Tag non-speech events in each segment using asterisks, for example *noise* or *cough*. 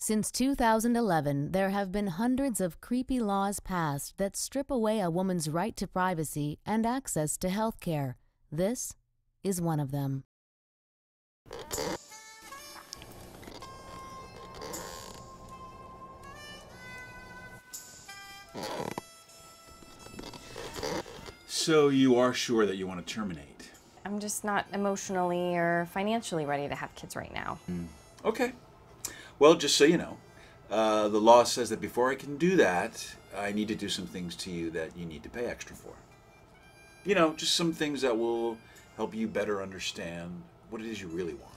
Since 2011, there have been hundreds of creepy laws passed that strip away a woman's right to privacy and access to health care. This is one of them. So you are sure that you want to terminate? I'm just not emotionally or financially ready to have kids right now. Hmm. Okay. Well, just so you know, uh, the law says that before I can do that, I need to do some things to you that you need to pay extra for. You know, just some things that will help you better understand what it is you really want.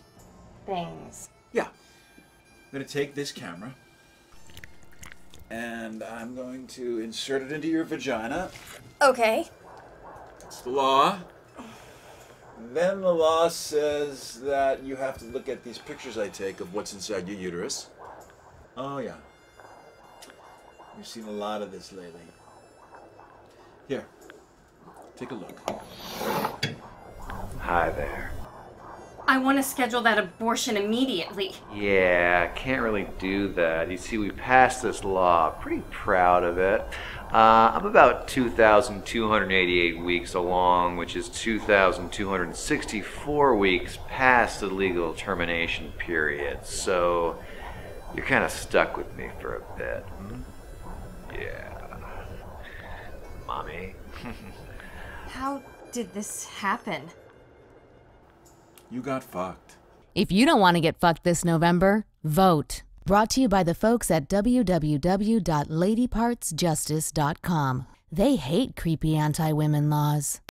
Things. Yeah. I'm going to take this camera and I'm going to insert it into your vagina. Okay. It's the law. Then the law says that you have to look at these pictures I take of what's inside your uterus. Oh, yeah. You've seen a lot of this lately. Here, take a look. Hi there. I want to schedule that abortion immediately. Yeah, can't really do that. You see, we passed this law. Pretty proud of it. Uh, I'm about 2,288 weeks along, which is 2,264 weeks past the legal termination period. So you're kind of stuck with me for a bit. hmm? Yeah. Mommy. *laughs* How did this happen? You got fucked. If you don't want to get fucked this November, vote. Brought to you by the folks at www.ladypartsjustice.com. They hate creepy anti women laws.